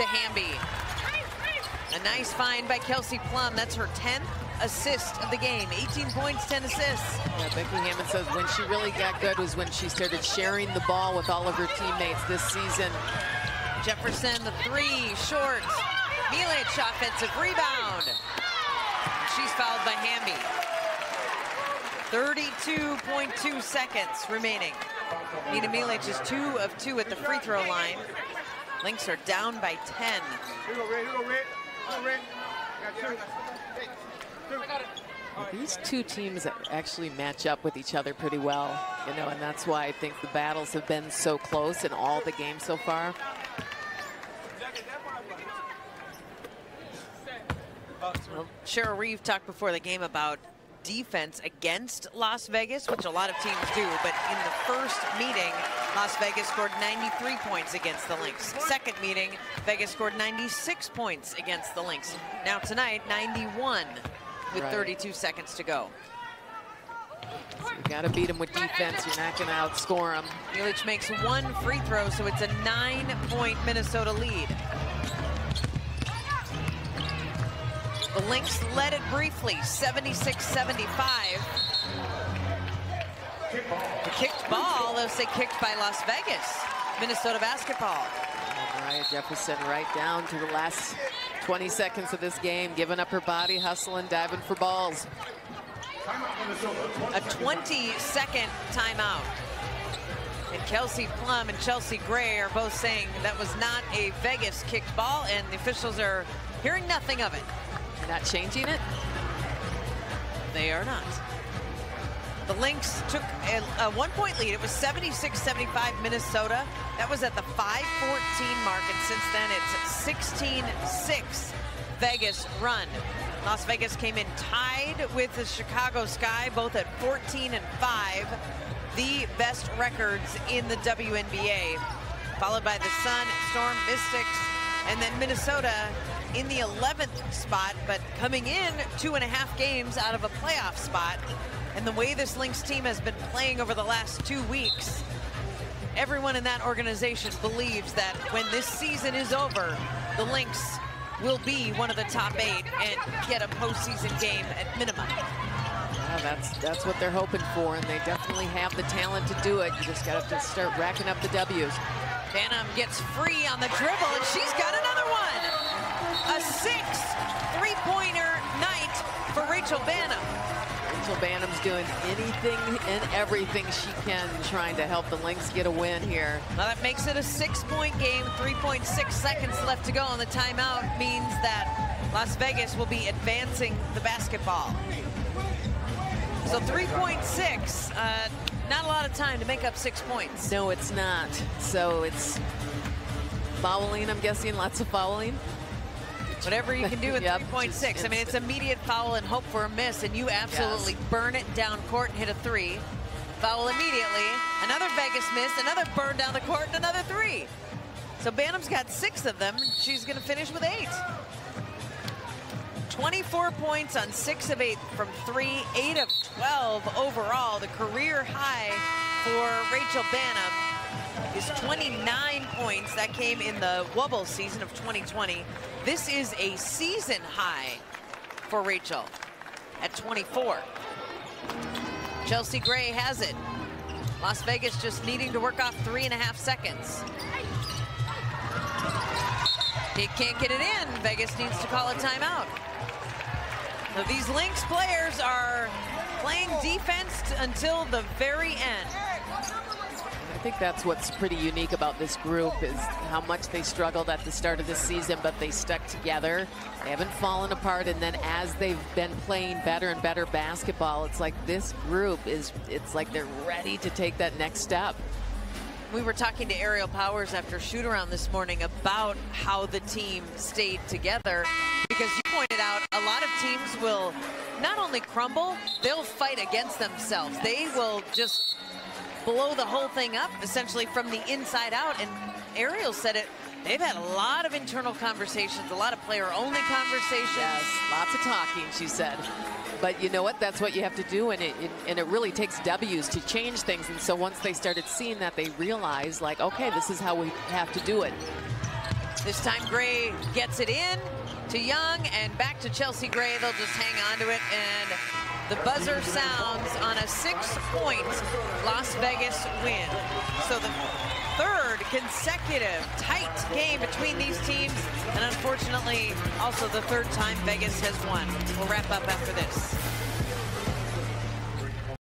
to Hamby. A nice find by Kelsey Plum. That's her 10th assist of the game. 18 points, 10 assists. Yeah, Becky Hammon says when she really got good was when she started sharing the ball with all of her teammates this season. Jefferson, the three, short. Milic, offensive rebound. She's fouled by Hamby. 32.2 seconds remaining. Nina Milic is two of two at the free throw line. Lynx are down by 10. These two teams actually match up with each other pretty well, you know, and that's why I think the battles have been so close in all the games so far. Well, Cheryl Reeve talked before the game about defense against Las Vegas, which a lot of teams do, but in the first meeting, Las Vegas scored 93 points against the Lynx. Second meeting, Vegas scored 96 points against the Lynx. Now tonight, 91 with Right. 32 seconds to go. You got to beat them with defense. You're not going to outscore them. Milic makes one free throw, so it's a nine-point Minnesota lead. Lynx led it briefly, 76-75. The kicked ball, they'll say kicked by Las Vegas. Minnesota basketball. And Moriah Jefferson right down to the last 20 seconds of this game, giving up her body, hustling, diving for balls. A 20-second timeout. And Kelsey Plum and Chelsea Gray are both saying that was not a Vegas kicked ball, and the officials are hearing nothing of it. Not changing it? They are not. The Lynx took a, a one-point lead. It was 76-75 Minnesota. That was at the 5-14 mark, and since then it's 16-6 Vegas run. Las Vegas came in tied with the Chicago Sky, both at 14 and 5, the best records in the WNBA, followed by the Sun, Storm, Mystics, and then Minnesota in the 11th spot, but coming in two and a half games out of a playoff spot. And the way this Lynx team has been playing over the last two weeks, everyone in that organization believes that when this season is over, the Lynx will be one of the top eight and get a postseason game at minimum. Yeah, that's that's what they're hoping for, and they definitely have the talent to do it. You just got to start racking up the W's. Banham gets free on the dribble, and she's got one. A six three-pointer night for Rachel Banham. Rachel Banham's doing anything and everything she can trying to help the Lynx get a win here. Now that makes it a six-point game, 3.6 seconds left to go, and the timeout means that Las Vegas will be advancing the basketball. So 3.6, uh, not a lot of time to make up six points. No, it's not. So it's fouling, I'm guessing, lots of fouling. Whatever you can do with Yep, 3.6. just I mean, it's immediate foul and hope for a miss, and you absolutely burn it down court and hit a three. Foul immediately. Another Vegas miss, another burn down the court, and another three. So Banham's got six of them. She's going to finish with eight. 24 points on six of eight from three, eight of 12 overall. The career high for Rachel Banham is 29 points. That came in the Wubble season of 2020. This is a season high for Rachel at 24. Chelsea Gray has it. Las Vegas just needing to work off three and a half seconds. He can't get it in. Vegas needs to call a timeout. So these Lynx players are playing defense until the very end. I think that's what's pretty unique about this group is how much they struggled at the start of the season, but they stuck together. They haven't fallen apart, and then as they've been playing better and better basketball, it's like this group is, it's like they're ready to take that next step. We were talking to Aerial Powers after shoot around this morning about how the team stayed together because you pointed out a lot of teams will not only crumble, they'll fight against themselves. They will just blow the whole thing up essentially from the inside out. And Aerial said it, they've had a lot of internal conversations, a lot of player only conversations. Yes, lots of talking, she said. But you know what? That's what you have to do, and it, it, and it really takes W's to change things. And so once they started seeing that, they realized, like, okay, this is how we have to do it. This time Gray gets it in to Young and back to Chelsea Gray. They'll just hang on to it and the buzzer sounds on a six-point Las Vegas win. So the third consecutive tight game between these teams and unfortunately also the third time Vegas has won. We'll wrap up after this.